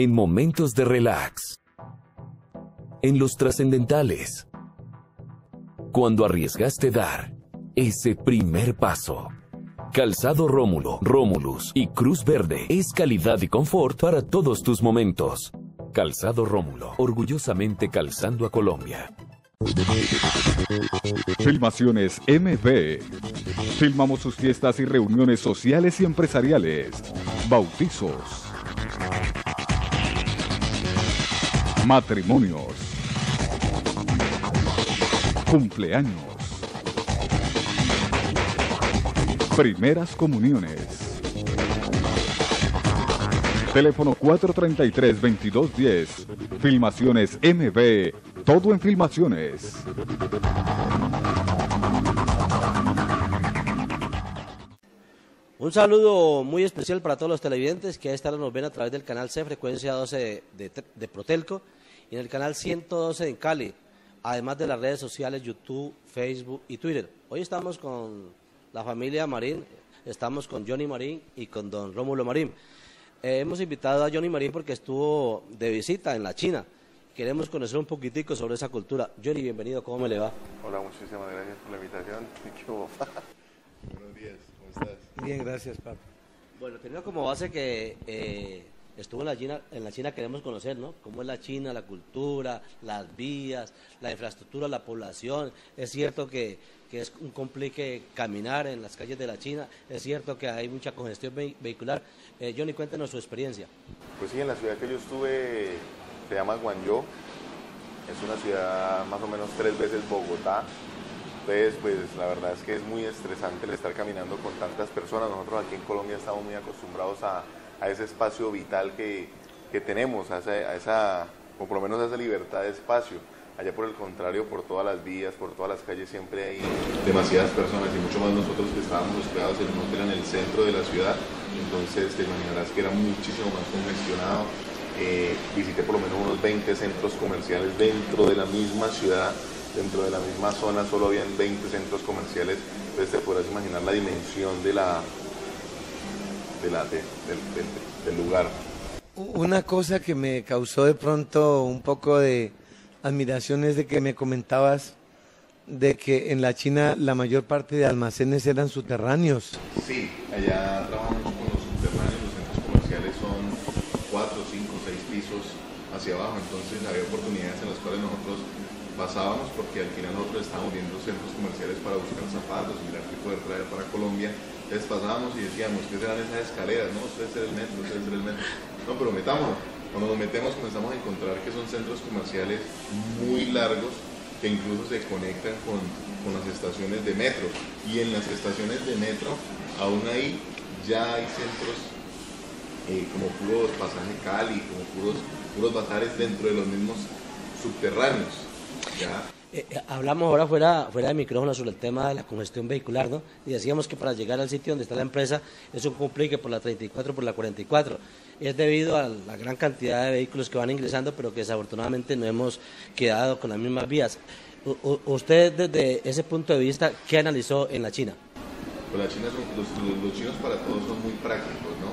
en momentos de relax, en los trascendentales, cuando arriesgaste dar ese primer paso. Calzado Rómulo, Rómulus y Cruz Verde es calidad y confort para todos tus momentos. Calzado Rómulo, orgullosamente calzando a Colombia. Filmaciones MB. Filmamos sus fiestas y reuniones sociales y empresariales. Bautizos. Matrimonios. Cumpleaños. Primeras comuniones. Teléfono 433-2210. Filmaciones MB. Todo en filmaciones. Un saludo muy especial para todos los televidentes que a esta hora nos ven a través del canal C, frecuencia 12 de, de, Protelco, y en el canal 112 en Cali, además de las redes sociales YouTube, Facebook y Twitter. Hoy estamos con la familia Marín, estamos con Johnny Marín y con don Rómulo Marín. Eh, hemos invitado a Johnny Marín porque estuvo de visita en la China. Queremos conocer un poquitico sobre esa cultura. Johnny, bienvenido, ¿cómo me le va? Hola, muchísimas gracias por la invitación. Buenos días, ¿cómo estás? Bien, gracias, Pablo. Bueno, teniendo como base que eh, estuvo en la, China, en la China, queremos conocer, ¿no? Cómo es la China, la cultura, las vías, la infraestructura, la población. Es cierto que, es un complique caminar en las calles de la China, es cierto que hay mucha congestión vehicular. Eh, Johnny, cuéntenos su experiencia. Pues sí, en la ciudad que yo estuve se llama Guangzhou, es una ciudad más o menos tres veces Bogotá, entonces, pues la verdad es que es muy estresante el estar caminando con tantas personas. Nosotros aquí en Colombia estamos muy acostumbrados a, ese espacio vital que, tenemos, a esa, o por lo menos a esa libertad de espacio. Allá por el contrario, por todas las vías, por todas las calles siempre hay demasiadas personas y mucho más nosotros que estábamos hospedados en un hotel en el centro de la ciudad. Entonces te imaginarás que era muchísimo más congestionado. Eh, visité por lo menos unos 20 centros comerciales dentro de la misma ciudad dentro de la misma zona solo habían 20 centros comerciales, entonces te podrás imaginar la dimensión de la, del lugar. Una cosa que me causó de pronto un poco de admiración es de que me comentabas de que en la China la mayor parte de almacenes eran subterráneos. Sí, allá trabajamos con los subterráneos, los centros comerciales son 4, 5, 6 pisos hacia abajo, entonces había oportunidades en las cuales nosotros pasábamos porque al final nosotros estábamos viendo centros comerciales para buscar zapatos, mirar qué poder traer para Colombia. Entonces pasábamos y decíamos, ¿qué serán esas escaleras? No, debe ser el metro, debe ser el metro. No, pero metámonos. Cuando nos metemos comenzamos a encontrar que son centros comerciales muy largos que incluso se conectan con, con las estaciones de metro. Y en las estaciones de metro, aún ahí ya hay centros eh, como puros pasaje Cali, como puros, puros bazares dentro de los mismos subterráneos. Eh, eh, hablamos ahora fuera, fuera de micrófono sobre el tema de la congestión vehicular, ¿no? Y decíamos que para llegar al sitio donde está la empresa es un complique por la 34, por la 44. Es debido a la gran cantidad de vehículos que van ingresando, pero que desafortunadamente no hemos quedado con las mismas vías. usted desde ese punto de vista, ¿qué analizó en la China? Pues la China los, chinos para todos son muy prácticos, ¿no?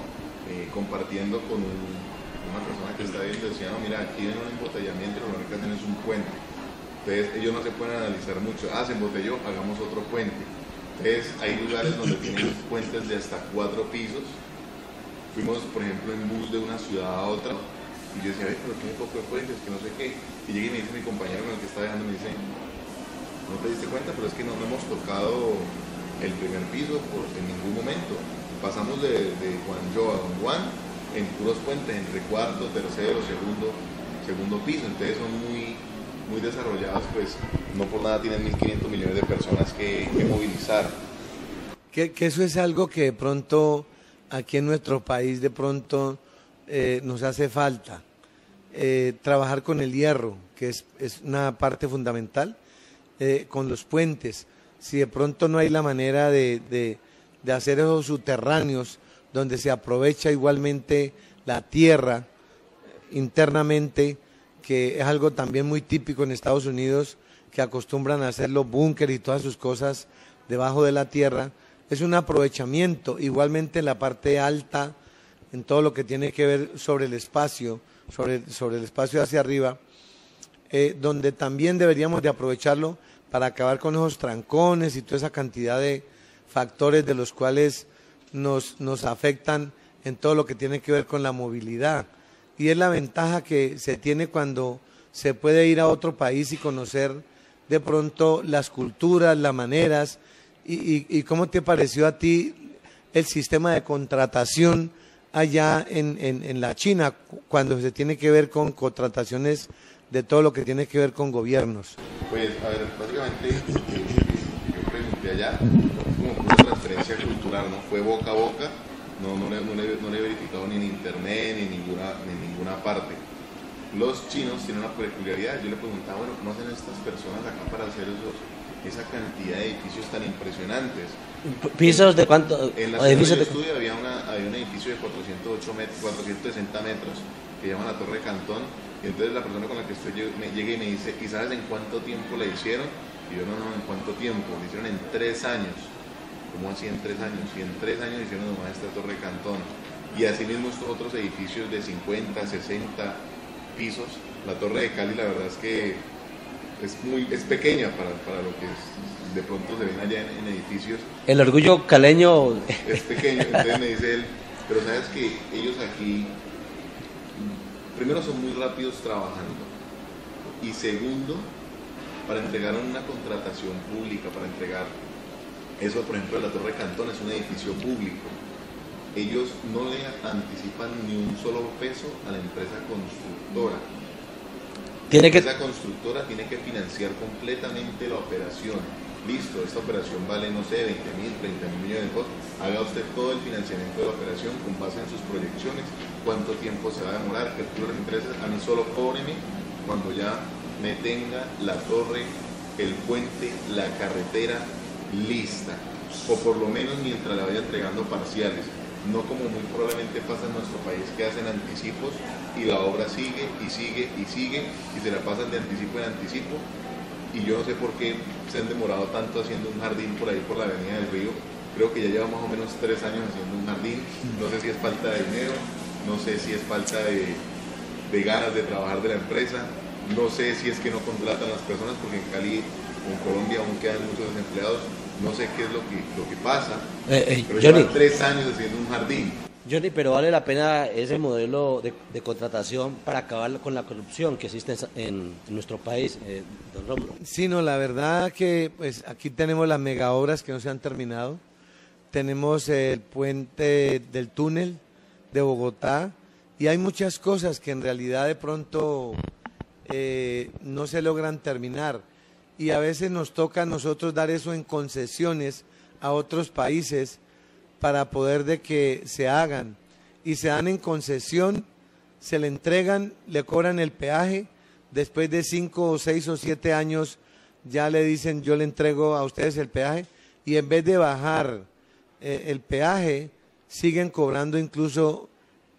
Eh, compartiendo con una persona que está viendo, decía, no, mira, aquí en un embotellamiento lo único que hacen es un puente entonces ellos no se pueden analizar mucho. Ah, se embotelló, hagamos otro puente. Entonces hay lugares donde tienen puentes de hasta cuatro pisos. Fuimos, por ejemplo, en bus de una ciudad a otra y yo decía, pero tiene poco de puentes, que no sé qué. Y llegué y me dice mi compañero con el que está viajando, me dice, no te diste cuenta, pero es que no, hemos tocado el primer piso en ningún momento. Pasamos de, de Guangzhou a Don Juan en puros puentes, entre cuarto, tercero, segundo, segundo piso. Entonces son muy, muy desarrolladas, pues no por nada tienen 1.500 millones de personas que, movilizar. Que, eso es algo que de pronto aquí en nuestro país de pronto eh, nos hace falta. Eh, trabajar con el hierro, que es, una parte fundamental, eh, con los puentes. Si de pronto no hay la manera de, de hacer esos subterráneos donde se aprovecha igualmente la tierra internamente, que es algo también muy típico en Estados Unidos, que acostumbran a hacer los búnkeres y todas sus cosas debajo de la tierra, es un aprovechamiento. Igualmente en la parte alta en todo lo que tiene que ver sobre el espacio, sobre, sobre el espacio hacia arriba, eh, donde también deberíamos de aprovecharlo para acabar con esos trancones y toda esa cantidad de factores de los cuales nos, nos afectan en todo lo que tiene que ver con la movilidad. Y es la ventaja que se tiene cuando se puede ir a otro país y conocer de pronto las culturas, las maneras, y, y, cómo te pareció a ti el sistema de contratación allá en, en, en, la China, cuando se tiene que ver con contrataciones de todo lo que tiene que ver con gobiernos. Pues, a ver, básicamente, yo pregunté allá, como una transferencia cultural, ¿no? Fue boca a boca, no, no, le, no, le, no le he verificado ni en internet, ni en ninguna, ni en ninguna parte los chinos tienen una peculiaridad. Yo le preguntaba, bueno, ¿cómo hacen estas personas acá para hacer esos, esa cantidad de edificios tan impresionantes? ¿Pisos de cuánto? En la edificios de estudio había, una, había un edificio de 408 metros, 460 metros que llaman la Torre Cantón. Y entonces la persona con la que estoy me llegué y me dice, ¿y sabes en cuánto tiempo le hicieron? Y yo, no, no, ¿en cuánto tiempo? Le hicieron en tres años. ¿Cómo así en tres años? Y en tres años hicieron nomás esta Torre Cantón. Y así mismo estos otros edificios de 50, 60, pisos. La Torre de Cali, la verdad es que es, muy, es pequeña para, para lo que de pronto se ven allá en, edificios. El orgullo caleño. Es pequeño, entonces me dice él, pero sabes que ellos aquí, primero son muy rápidos trabajando y segundo, para entregar una contratación pública, para entregar eso, por ejemplo, la Torre Cantón es un edificio público ellos no le anticipan ni un solo peso a la empresa constructora. ¿Tiene que... Esa constructora tiene que financiar completamente la operación. Listo, esta operación vale, no sé, 20 mil, 30 mil millones de pesos. Haga usted todo el financiamiento de la operación con base en sus proyecciones, cuánto tiempo se va a demorar, que los intereses. A mí solo cóbreme cuando ya me tenga la torre, el puente, la carretera lista. O por lo menos mientras la vaya entregando parciales no como muy probablemente pasa en nuestro país que hacen anticipos y la obra sigue y sigue y sigue y se la pasan de anticipo en anticipo. Y yo no sé por qué se han demorado tanto haciendo un jardín por ahí por la avenida del río. Creo que ya lleva más o menos tres años haciendo un jardín. No sé si es falta de dinero no sé si es falta de, ganas de trabajar de la empresa no sé si es que no contratan las personas porque en Cali o en Colombia aún quedan muchos desempleados no sé qué es lo que, lo que pasa, eh, eh, pero Johnny, tres años haciendo un jardín. Johnny, pero vale la pena ese modelo de, contratación para acabar con la corrupción que existe en, nuestro país, eh, don Rómulo. Sí, no, la verdad que pues aquí tenemos las mega obras que no se han terminado. Tenemos el puente del túnel de Bogotá y hay muchas cosas que en realidad de pronto no se logran terminar y a veces nos toca a nosotros dar eso en concesiones a otros países para poder de que se hagan y se dan en concesión, se le entregan, le cobran el peaje, después de cinco o seis o siete años ya le dicen yo le entrego a ustedes el peaje y en vez de bajar eh, el peaje siguen cobrando incluso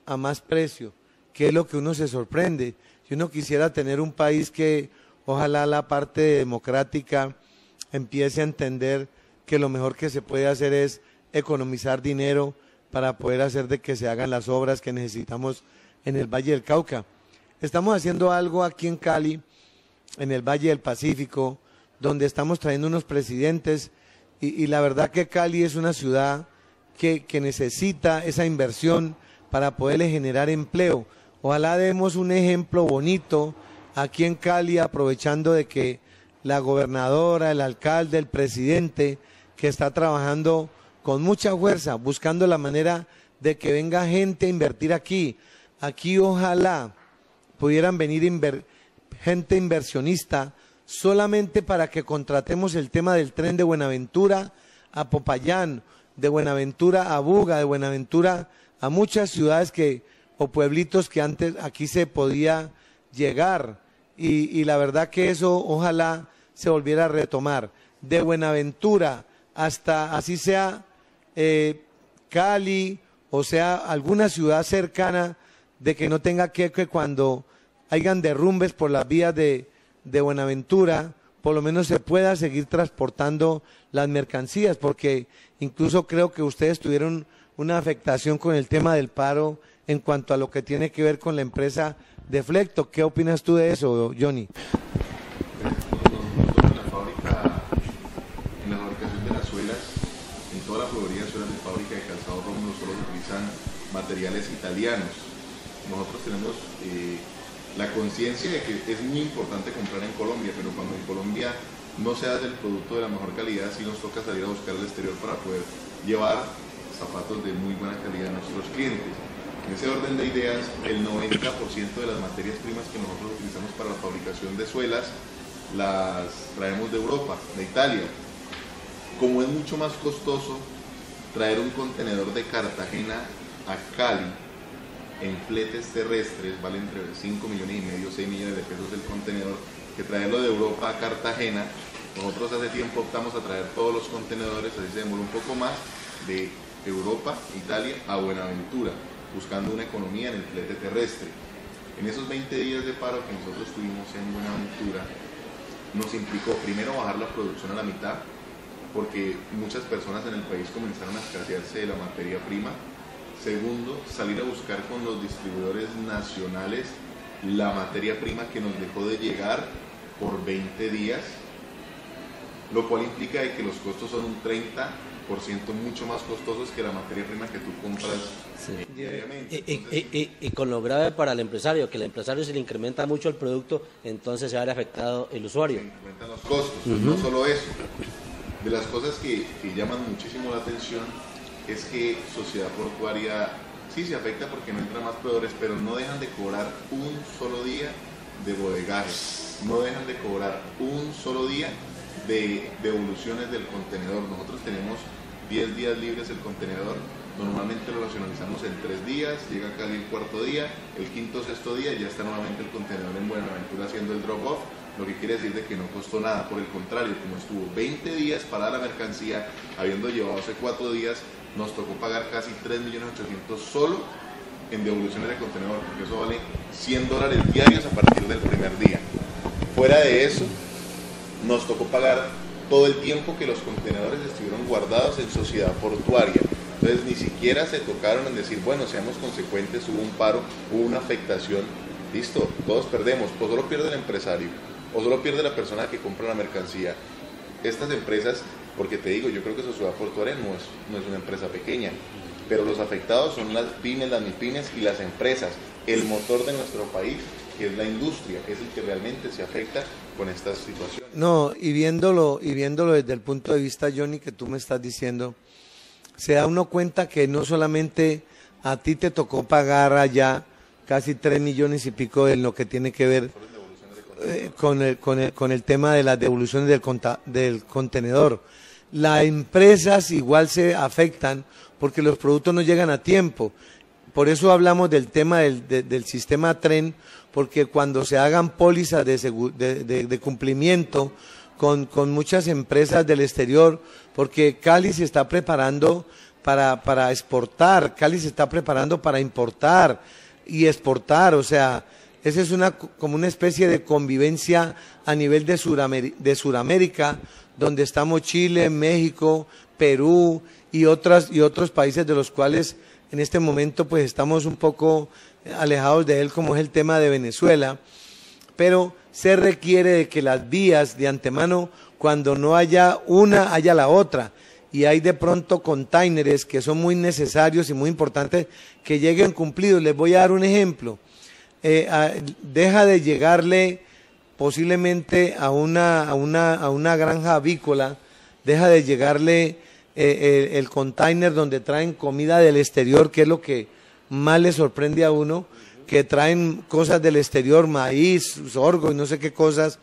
a más precio, que es lo que uno se sorprende. Si uno quisiera tener un país que Ojalá la parte democrática empiece a entender que lo mejor que se puede hacer es economizar dinero para poder hacer de que se hagan las obras que necesitamos en el Valle del Cauca. Estamos haciendo algo aquí en Cali, en el Valle del Pacífico, donde estamos trayendo unos presidentes y, la verdad que Cali es una ciudad que, que necesita esa inversión para poderle generar empleo. Ojalá demos un ejemplo bonito aquí en Cali, aprovechando de que la gobernadora, el alcalde, el presidente, que está trabajando con mucha fuerza, buscando la manera de que venga gente a invertir aquí. Aquí ojalá pudieran venir gente inversionista solamente para que contratemos el tema del tren de Buenaventura a Popayán, de Buenaventura a Buga, de Buenaventura a muchas ciudades que o pueblitos que antes aquí se podía llegar y, la verdad que eso ojalá se volviera a retomar. De Buenaventura hasta así sea eh, Cali o sea alguna ciudad cercana de que no tenga que, que cuando hayan derrumbes por las vías de, de Buenaventura, por lo menos se pueda seguir transportando las mercancías, porque incluso creo que ustedes tuvieron una afectación con el tema del paro en cuanto a lo que tiene que ver con la empresa de Flecto. ¿Qué opinas tú de eso, Johnny? En la fabricación de las suelas, en toda la proveeduría de suelas de fábrica de calzado Rómulo solo utilizan materiales italianos. Nosotros tenemos eh, la conciencia de que es muy importante comprar en Colombia, pero cuando en Colombia no se hace el producto de la mejor calidad, sí nos toca salir a buscar al exterior para poder llevar zapatos de muy buena calidad a nuestros clientes. En ese orden de ideas, el 90% de las materias primas que nosotros utilizamos para la fabricación de suelas las traemos de Europa, de Italia. Como es mucho más costoso traer un contenedor de Cartagena a Cali en fletes terrestres, vale entre 5 millones y medio, 6 millones de pesos el contenedor, que traerlo de Europa a Cartagena. Nosotros hace tiempo optamos a traer todos los contenedores, así se demora un poco más, de Europa, Italia a Buenaventura buscando una economía en el flete terrestre. En esos 20 días de paro que nosotros tuvimos en Buenaventura, nos implicó primero bajar la producción a la mitad, porque muchas personas en el país comenzaron a escasearse de la materia prima. Segundo, salir a buscar con los distribuidores nacionales la materia prima que nos dejó de llegar por 20 días, lo cual implica que los costos son un 30 mucho más costosos que la materia prima que tú compras diariamente. Y, con lo grave para el empresario, que el empresario se le incrementa mucho el producto, entonces se va a ver afectado el usuario. Se incrementan los costos, no solo eso. De las cosas que, que llaman muchísimo la atención es que Sociedad Portuaria sí se afecta porque no entran más proveedores, pero no dejan de cobrar un solo día de bodegaje, no dejan de cobrar un solo día de devoluciones del contenedor. Nosotros tenemos 10 días libres el contenedor, normalmente lo racionalizamos en 3 días, llega acá el cuarto día, el quinto sexto día ya está nuevamente el contenedor en Buenaventura haciendo el drop-off, lo que quiere decir de que no costó nada, por el contrario, como estuvo 20 días para la mercancía, habiendo llevado hace 4 días, nos tocó pagar casi 3.800.000 solo en devoluciones de contenedor, porque eso vale 100 dólares diarios a partir del primer día. Fuera de eso, nos tocó pagar todo el tiempo que los contenedores estuvieron guardados en sociedad portuaria. Entonces ni siquiera se tocaron en decir, bueno, seamos consecuentes, hubo un paro, hubo una afectación, listo, todos perdemos, o solo pierde el empresario, o solo pierde la persona que compra la mercancía. Estas empresas, porque te digo, yo creo que Sociedad Portuaria no es, no es una empresa pequeña, pero los afectados son las pymes, las mipymes y las empresas, el motor de nuestro país que es la industria, que es el que realmente se afecta con estas situaciones. No, y viéndolo, y viéndolo desde el punto de vista, Johnny, que tú me estás diciendo, se da uno cuenta que no solamente a ti te tocó pagar allá casi tres millones y pico en lo que tiene que ver eh, con, el, con, el, con el tema de las devoluciones del, del contenedor. Las empresas igual se afectan porque los productos no llegan a tiempo. Por eso hablamos del tema del, del sistema tren, porque cuando se hagan pólizas de, cumplimiento con, muchas empresas del exterior, porque Cali se está preparando para, exportar, Cali se está preparando para importar y exportar, o sea, esa es una, como una especie de convivencia a nivel de, de Suramérica, donde estamos Chile, México, Perú y, otras, y otros países de los cuales en este momento pues estamos un poco alejados de él, como es el tema de Venezuela, pero se requiere de que las vías de antemano, cuando no haya una, haya la otra. Y hay de pronto containers que son muy necesarios y muy importantes que lleguen cumplidos. Les voy a dar un ejemplo. Eh, deja de llegarle posiblemente a una, a una, a una granja avícola, deja de llegarle eh, el container donde traen comida del exterior, que es lo que más le sorprende a uno que traen cosas del exterior, maíz, sorgo y no sé qué cosas,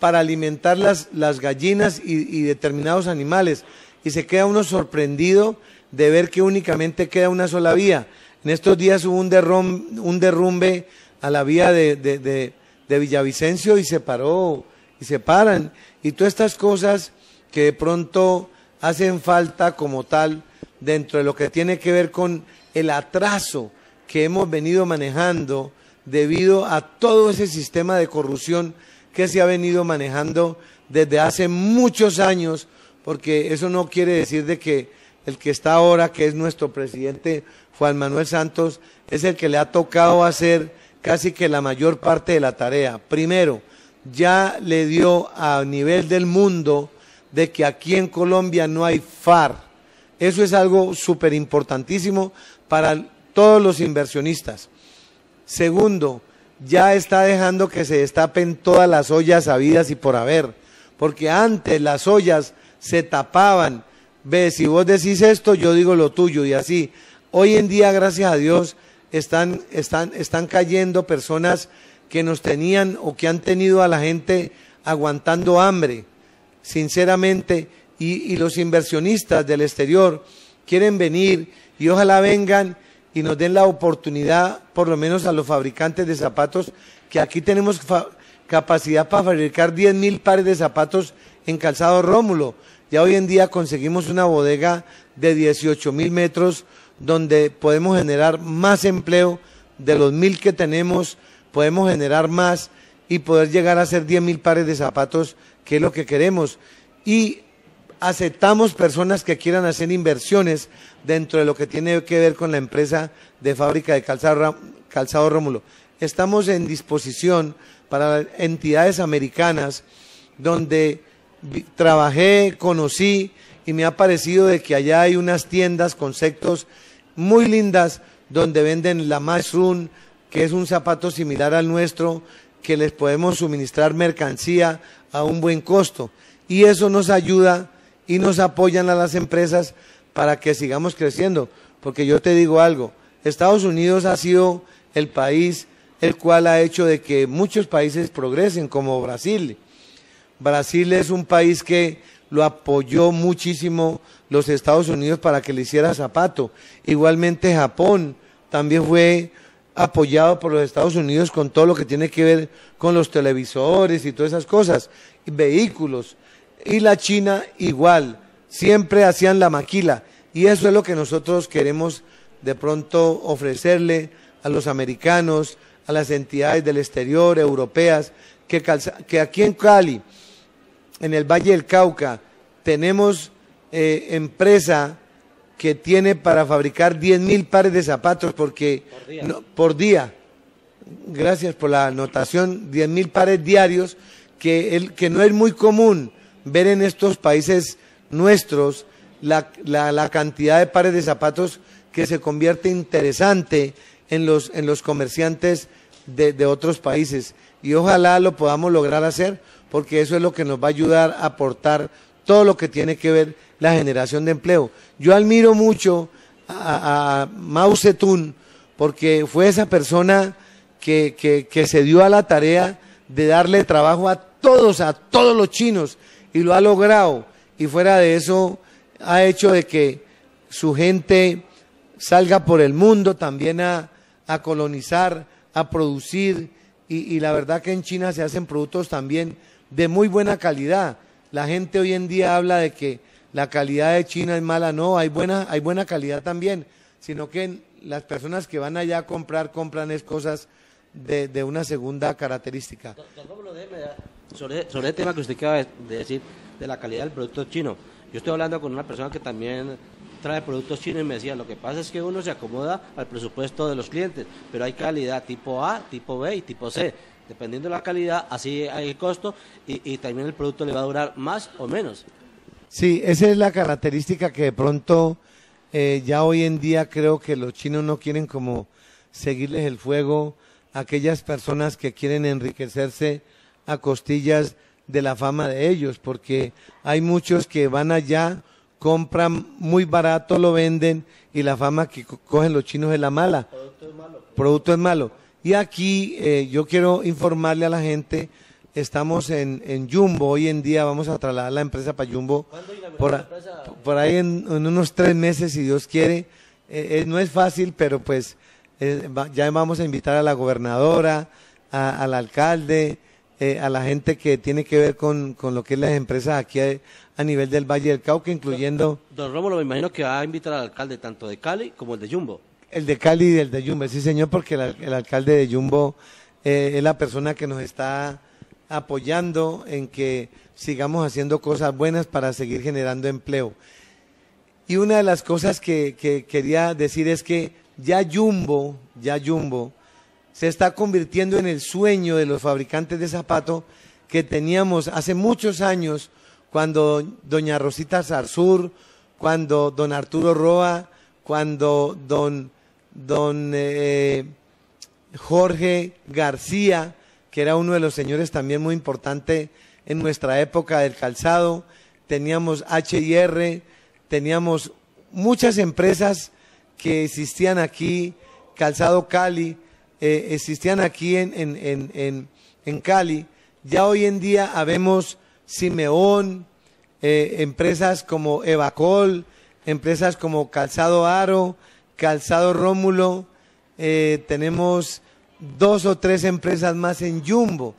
para alimentar las, las gallinas y, determinados animales. Y se queda uno sorprendido de ver que únicamente queda una sola vía. En estos días hubo un, un derrumbe a la vía de, de, de, Villavicencio y se paró y se paran. Y todas estas cosas que de pronto hacen falta como tal dentro de lo que tiene que ver con el atraso que hemos venido manejando debido a todo ese sistema de corrupción que se ha venido manejando desde hace muchos años, porque eso no quiere decir de que el que está ahora, que es nuestro presidente Juan Manuel Santos, es el que le ha tocado hacer casi que la mayor parte de la tarea. Primero, ya le dio a nivel del mundo de que aquí en Colombia no hay FAR. Eso es algo súper importantísimo para todos los inversionistas. Segundo, ya está dejando que se destapen todas las ollas habidas y por haber, porque antes las ollas se tapaban. Ve, si vos decís esto, yo digo lo tuyo y así. Hoy en día, gracias a Dios, están, están, están cayendo personas que nos tenían o que han tenido a la gente aguantando hambre, sinceramente, y, y los inversionistas del exterior quieren venir y ojalá vengan y nos den la oportunidad, por lo menos a los fabricantes de zapatos, que aquí tenemos capacidad para fabricar 10 mil pares de zapatos en calzado Rómulo. Ya hoy en día conseguimos una bodega de 18 mil metros donde podemos generar más empleo de los mil que tenemos, podemos generar más y poder llegar a hacer 10 mil pares de zapatos, que es lo que queremos. Y aceptamos personas que quieran hacer inversiones dentro de lo que tiene que ver con la empresa de fábrica de calzado, Rómulo. Estamos en disposición para entidades americanas donde trabajé, conocí y me ha parecido de que allá hay unas tiendas, conceptos muy lindas donde venden la Mushroom, que es un zapato similar al nuestro, que les podemos suministrar mercancía a un buen costo. Y eso nos ayuda y nos apoyan a las empresas para que sigamos creciendo. Porque yo te digo algo, Estados Unidos ha sido el país el cual ha hecho de que muchos países progresen, como Brasil. Brasil es un país que lo apoyó muchísimo los Estados Unidos para que le hiciera zapato. Igualmente Japón también fue apoyado por los Estados Unidos con todo lo que tiene que ver con los televisores y todas esas cosas, vehículos. Y la China igual, siempre hacían la maquila. Y eso es lo que nosotros queremos de pronto ofrecerle a los americanos, a las entidades del exterior, europeas, que, que aquí en Cali, en el Valle del Cauca, tenemos eh, empresa que tiene para fabricar 10 mil pares de zapatos porque por día. Gracias por la anotación, 10 mil pares diarios, que, el, que no es muy común ver en estos países nuestros la, la, cantidad de pares de zapatos que se convierte interesante en los, en los comerciantes de, de otros países. Y ojalá lo podamos lograr hacer, porque eso es lo que nos va a ayudar a aportar todo lo que tiene que ver la generación de empleo. Yo admiro mucho a, Mao Zedong porque fue esa persona que, que, que se dio a la tarea de darle trabajo a todos, a todos los chinos, y lo ha logrado. Y fuera de eso, ha hecho de que su gente salga por el mundo también a, a colonizar, a producir, y, y, la verdad que en China se hacen productos también de muy buena calidad. La gente hoy en día habla de que la calidad de China es mala, no, hay buena, hay buena calidad también, sino que las personas que van allá a comprar, compran es cosas de, de una segunda característica. Sobre, sobre el tema que usted acaba de decir de la calidad del producto chino, yo estoy hablando con una persona que también trae productos chinos y me decía, lo que pasa es que uno se acomoda al presupuesto de los clientes, pero hay calidad tipo A, tipo B y tipo C. Dependiendo de la calidad, así hay el costo y, y también el producto le va a durar más o menos. Sí, esa es la característica que de pronto eh, ya hoy en día creo que los chinos no quieren como seguirles el fuego a aquellas personas que quieren enriquecerse a costillas de la fama de ellos, porque hay muchos que van allá, compran muy barato, lo venden y la fama que cogen los chinos es la mala. Producto es malo. Producto es malo. Y aquí eh, yo quiero informarle a la gente estamos en, en Jumbo. Hoy en día vamos a trasladar la empresa para Jumbo. Por, la empresa? por ahí en, unos tres meses, si Dios quiere. Eh, eh, no es fácil, pero pues ya vamos a invitar a la gobernadora, al alcalde, a la gente que tiene que ver con, con lo que es las empresas aquí a, nivel del Valle del Cauca, incluyendo... Don, Rómulo, me imagino que va a invitar al alcalde tanto de Cali como el de Jumbo. El de Cali y el de Jumbo, sí señor, porque el, el alcalde de Jumbo es la persona que nos está apoyando en que sigamos haciendo cosas buenas para seguir generando empleo. Y una de las cosas que, que quería decir es que ya Jumbo, ya Jumbo, se está convirtiendo en el sueño de los fabricantes de zapatos que teníamos hace muchos años cuando doña Rosita Zarzur, cuando don Arturo Roa, cuando don, don eh, Jorge García, que era uno de los señores también muy importante en nuestra época del calzado, teníamos HIR, teníamos muchas empresas que existían aquí, Calzado Cali, eh, existían aquí en, en, en, en, Cali. Ya hoy en día habemos Simeón, eh, empresas como Evacol, empresas como Calzado Aro, Calzado Rómulo, eh, tenemos dos o tres empresas más en Jumbo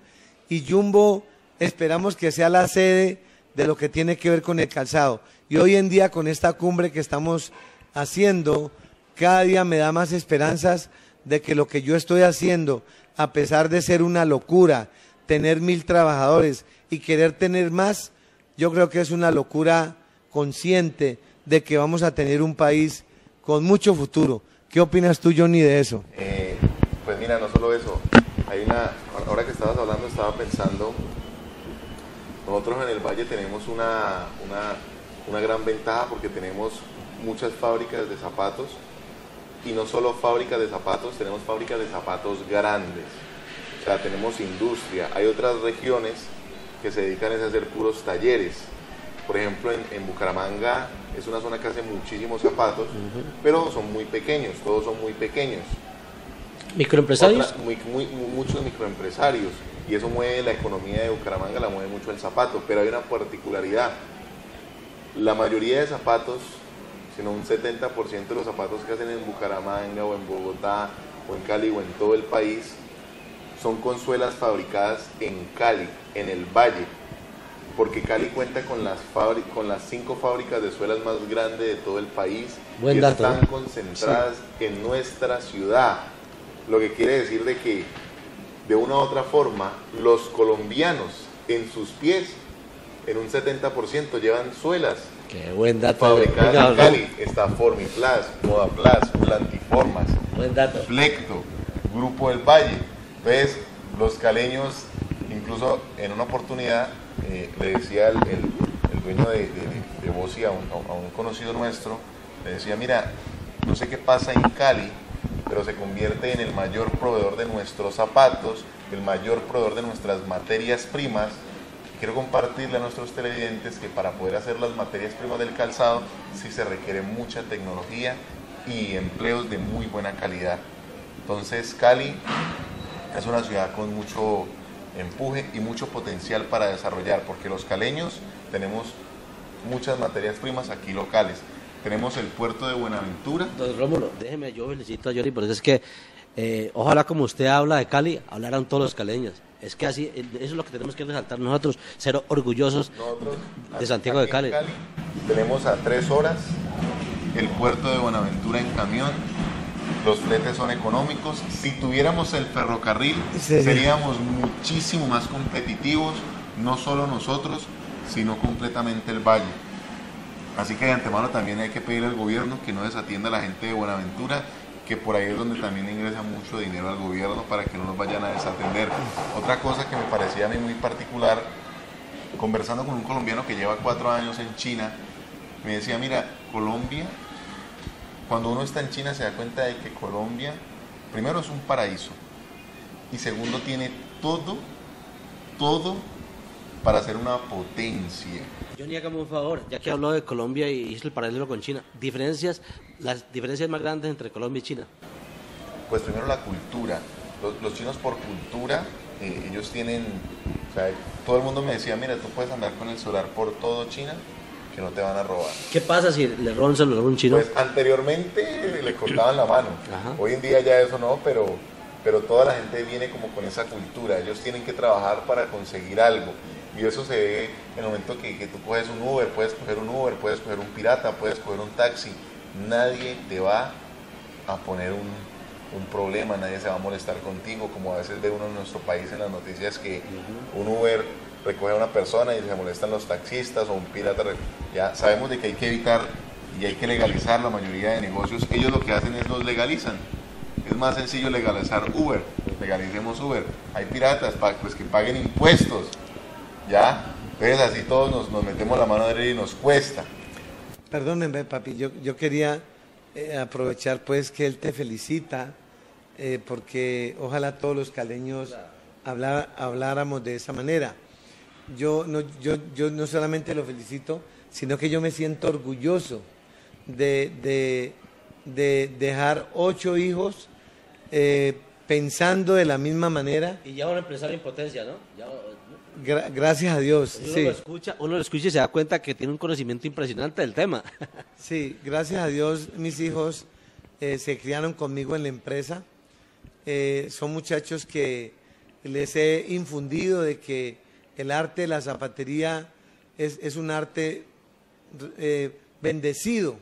y Jumbo esperamos que sea la sede de lo que tiene que ver con el calzado. Y hoy en día con esta cumbre que estamos haciendo, cada día me da más esperanzas de que lo que yo estoy haciendo, a pesar de ser una locura, tener mil trabajadores y querer tener más, yo creo que es una locura consciente de que vamos a tener un país con mucho futuro. ¿Qué opinas tú, Johnny, de eso? Eh, pues mira, no solo eso. Hay una, ahora que estabas hablando, estaba pensando, nosotros en el Valle tenemos una, una, una gran ventaja porque tenemos muchas fábricas de zapatos y no solo fábricas de zapatos, tenemos fábricas de zapatos grandes. O sea, tenemos industria. Hay otras regiones que se dedican a hacer puros talleres. Por ejemplo, en, Bucaramanga es una zona que hace muchísimos zapatos, pero son muy pequeños, todos son muy pequeños. ¿Microempresarios? muchos microempresarios. Y eso mueve la economía de Bucaramanga, la mueve mucho el zapato. Pero hay una particularidad. La mayoría de zapatos, sino un 70% de los zapatos que hacen en Bucaramanga o en Bogotá o en Cali o en todo el país, son consuelas fabricadas en Cali, en el Valle, porque Cali cuenta con las, con las cinco fábricas de suelas más grandes de todo el país y están concentradas en nuestra ciudad. Lo que quiere decir de que de una u otra forma los colombianos en sus pies en un 70% llevan suelas Qué buen dato. Fabricadas en Cali. Está Formiplas, Modaplas, Plantiformas, buen dato. Flecto, Grupo del Valle. Ves, los caleños, incluso en una oportunidad, eh, le decía el, dueño de, de, de a un, conocido nuestro, le decía, mira, no sé qué pasa en Cali, pero se convierte en el mayor proveedor de nuestros zapatos, el mayor proveedor de nuestras materias primas. Quiero compartirle a nuestros televidentes que para poder hacer las materias primas del calzado sí se requiere mucha tecnología y empleos de muy buena calidad. Entonces Cali es una ciudad con mucho empuje y mucho potencial para desarrollar, porque los caleños tenemos muchas materias primas aquí locales. Tenemos el puerto de Buenaventura. Don Rómulo, déjeme, yo felicito a Yori, porque es que eh, ojalá como usted habla de Cali, hablaran todos los caleños. Es que así, eh, eso es lo que tenemos que resaltar nosotros, ser orgullosos de Santiago de Cali. Cali. Tenemos a tres horas el puerto de Buenaventura en camión, los fletes son económicos. Si tuviéramos el ferrocarril, seríamos muchísimo más competitivos, no solo nosotros, sino completamente el valle. Así que de antemano también hay que pedir al gobierno que no desatienda a la gente de Buenaventura, que por ahí es donde también ingresa mucho dinero al gobierno para que no nos vayan a desatender. Otra cosa que me parecía a mí muy particular, conversando con un colombiano que lleva cuatro años en China, me decía, mira, Colombia cuando uno está en China se da cuenta de que Colombia, primero es un paraíso y segundo tiene todo, todo para ser una potencia. Johnny, hágame un favor, ya que habló de Colombia y hizo el paralelo con China, diferencias, las diferencias más grandes entre Colombia y China. Pues primero la cultura. Los, chinos por cultura, eh, ellos tienen, o sea, todo el mundo me decía, mira, tú puedes andar con el celular por todo China que no te van a robar. ¿Qué pasa si le roban celular a un chino? Pues anteriormente le cortaban la mano. Hoy en día ya eso no, pero, pero toda la gente viene como con esa cultura. Ellos tienen que trabajar para conseguir algo. Y eso se ve en el momento que, que tú coges un Uber, puedes coger un Uber, puedes coger un pirata, puedes coger un taxi. Nadie te va a poner un, un problema, nadie se va a molestar contigo, como a veces ve uno en nuestro país en las noticias que un Uber recoge a una persona y se molestan los taxistas o un pirata. Ya sabemos de que hay que evitar y hay que legalizar la mayoría de negocios, ellos lo que hacen es los legalizan. Es más sencillo legalizar Uber, legalicemos Uber. Hay piratas, pues que paguen impuestos, ¿ya? Entonces así todos nos, metemos la mano de y nos cuesta. Perdónenme, papi, yo, yo quería eh, aprovechar pues que él te felicita, eh, porque ojalá todos los caleños habláramos de esa manera. Yo no, yo, yo no solamente lo felicito, sino que yo me siento orgulloso de, de, dejar ocho hijos eh, pensando de la misma manera. Y ya un empresario en potencia, ¿no? Gracias a Dios. Uno, lo escucha, uno lo escucha y se da cuenta que tiene un conocimiento impresionante del tema. Sí, gracias a Dios mis hijos eh, se criaron conmigo en la empresa. Eh, son muchachos que les he infundido de que el arte de la zapatería es, es un arte bendecido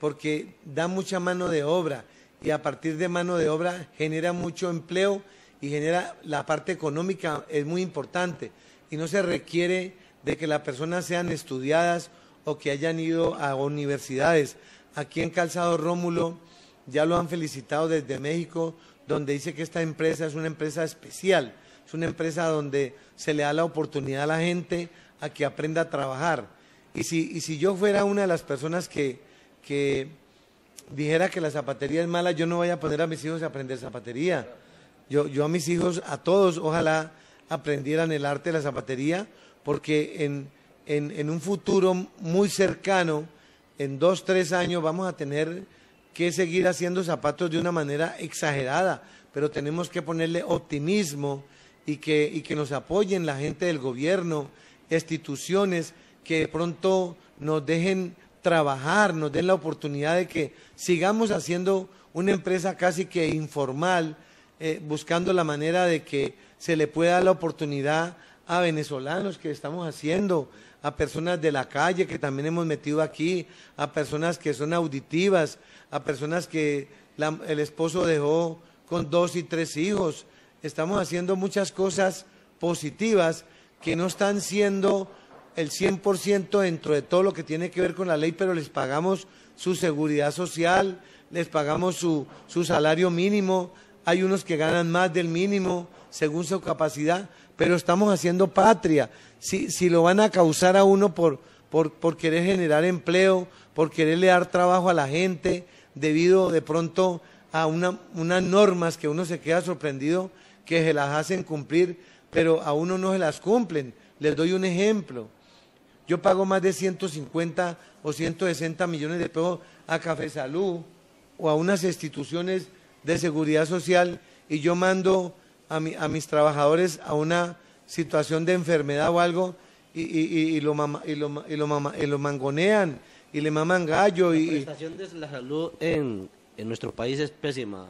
porque da mucha mano de obra y a partir de mano de obra genera mucho empleo y genera la parte económica, es muy importante y no se requiere de que las personas sean estudiadas o que hayan ido a universidades. Aquí en Calzado Rómulo ya lo han felicitado desde México, donde dice que esta empresa es una empresa especial, es una empresa donde se le da la oportunidad a la gente a que aprenda a trabajar. Y si, y si yo fuera una de las personas que, que dijera que la zapatería es mala, yo no voy a poner a mis hijos a aprender zapatería. Yo, yo a mis hijos, a todos, ojalá aprendieran el arte de la zapatería, porque en, en, un futuro muy cercano, en dos, tres años, vamos a tener que seguir haciendo zapatos de una manera exagerada, pero tenemos que ponerle optimismo y que, y que nos apoyen la gente del gobierno, instituciones que de pronto nos dejen trabajar, nos den la oportunidad de que sigamos haciendo una empresa casi que informal, eh, buscando la manera de que se le pueda dar la oportunidad a venezolanos que estamos haciendo, a personas de la calle que también hemos metido aquí, a personas que son auditivas, a personas que el esposo dejó con dos y tres hijos. Estamos haciendo muchas cosas positivas que no están siendo el 100% dentro de todo lo que tiene que ver con la ley, pero les pagamos su seguridad social, les pagamos su, su salario mínimo, hay unos que ganan más del mínimo según su capacidad, pero estamos haciendo patria. Si, si lo van a causar a uno por, por, por querer generar empleo, por quererle dar trabajo a la gente, debido de pronto a una, unas normas que uno se queda sorprendido que se las hacen cumplir, pero a uno no se las cumplen. Les doy un ejemplo. Yo pago más de 150 o 160 millones de pesos a Café Salud o a unas instituciones de seguridad social y yo mando a, mis trabajadores a una situación de enfermedad o algo y, lo, mangonean y le maman gallo. La prestación de la salud en, nuestro país es pésima,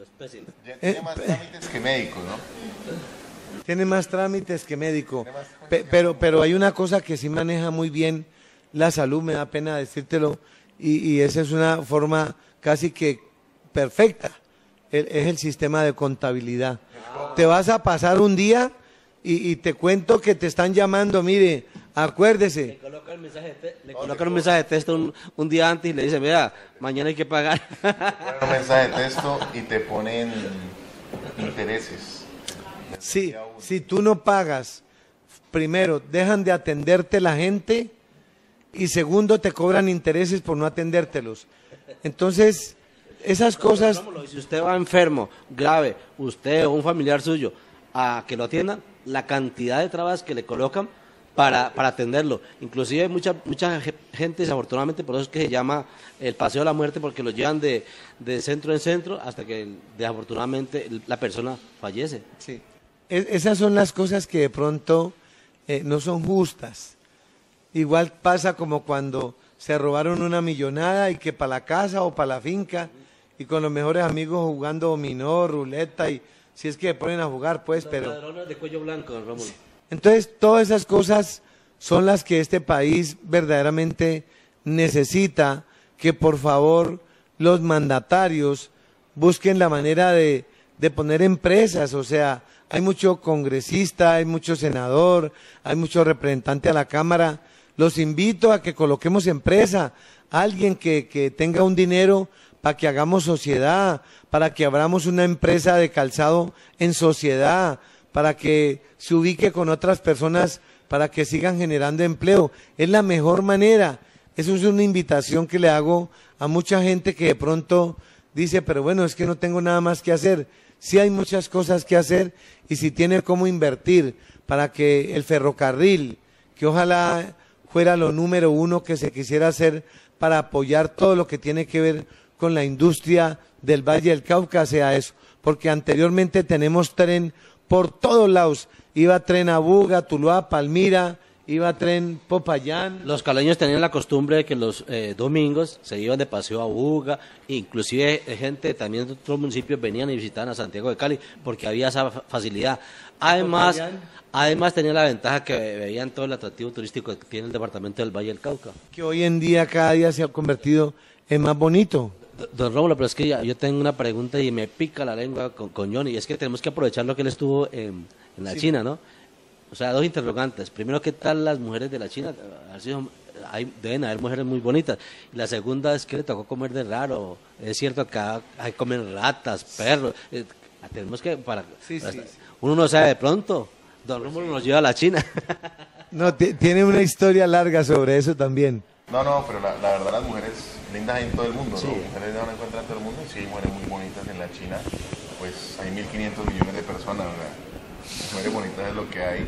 es pésima. Tiene más trámites que médicos, ¿no? Tiene más trámites que médico. pero, pero hay una cosa que sí maneja muy bien la salud, me da pena decírtelo, y, esa es una forma casi que perfecta. Es el sistema de contabilidad. Te vas a pasar un día y, te cuento que te están llamando, mire, acuérdese. Le coloca el mensaje de, le coloca un mensaje de texto un, día antes y le dice, vea, mañana hay que pagar. un mensaje de texto y te ponen intereses. Sí, si tú no pagas, primero, dejan de atenderte la gente y segundo, te cobran intereses por no atendértelos. Entonces, esas cosas... Si usted va enfermo, grave, usted o un familiar suyo, a que lo atiendan, la cantidad de trabas que le colocan para, para atenderlo. Inclusive hay mucha, mucha gente, desafortunadamente, por eso es que se llama el paseo de la muerte, porque lo llevan de, de centro en centro hasta que desafortunadamente la persona fallece. Sí esas son las cosas que de pronto eh, no son justas. Igual pasa como cuando se robaron una millonada y que para la casa o para la finca y con los mejores amigos jugando dominó, ruleta y si es que ponen a jugar pues, pero... de cuello blanco, Entonces todas esas cosas son las que este país verdaderamente necesita que por favor los mandatarios busquen la manera de, de poner empresas, o sea, hay mucho congresista, hay mucho senador, hay mucho representante a la Cámara. Los invito a que coloquemos empresa, alguien que, que tenga un dinero para que hagamos sociedad, para que abramos una empresa de calzado en sociedad, para que se ubique con otras personas, para que sigan generando empleo. Es la mejor manera. Eso es una invitación que le hago a mucha gente que de pronto dice, pero bueno, es que no tengo nada más que hacer. Sí hay muchas cosas que hacer y si tiene cómo invertir para que el ferrocarril, que ojalá fuera lo número uno que se quisiera hacer para apoyar todo lo que tiene que ver con la industria del Valle del Cauca, sea eso. Porque anteriormente tenemos tren por todos lados. Iba tren a Buga, Tuluá, Palmira, iba tren Popayán. Los caleños tenían la costumbre de que los eh, domingos se iban de paseo a Buga, inclusive eh, gente también de otros municipios venían y visitaban a Santiago de Cali porque había esa facilidad. Además, además tenía la ventaja que veían todo el atractivo turístico que tiene el departamento del Valle del Cauca. Que hoy en día cada día se ha convertido en más bonito. Don Rómulo, pero es que yo tengo una pregunta y me pica la lengua con, con Johnny, y es que tenemos que aprovechar lo que él estuvo en, la China, ¿no? O sea, dos interrogantes. Primero, ¿qué tal las mujeres de la China? Hay, deben haber mujeres muy bonitas. Y la segunda es que le tocó comer de raro. Es cierto que hay comen ratas, perros. Eh, tenemos que, para, uno no sabe de pronto. Don Rómulo nos lleva a la China. no, tiene una historia larga sobre eso también. No, no, pero la, verdad las mujeres lindas hay en todo el mundo, ¿no? Mujeres no encuentran en todo el mundo y sí hay mujeres muy bonitas en la China, pues hay 1.500 millones de personas, ¿verdad? Mujeres bonitas es lo que hay.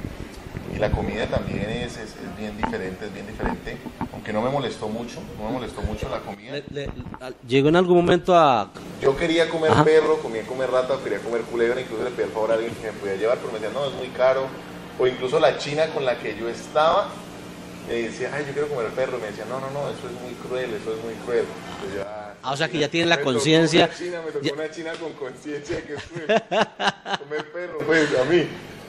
Y la comida también es, es, bien diferente, es bien diferente. Aunque no me molestó mucho, no me molestó mucho la comida. llegó en algún momento a... Yo quería comer perro, quería comer rata, quería comer culebra, incluso le pedí el favor a alguien que me podía llevar, pero me decía, no, es muy caro. O incluso la china con la que yo estaba, me decía, ay, yo quiero comer perro. Y me decía, no, no, no, eso es muy cruel, eso es muy cruel. ah, o sea que ya tienen la conciencia. Me tocó una china con conciencia que es comer perro, pues a mí.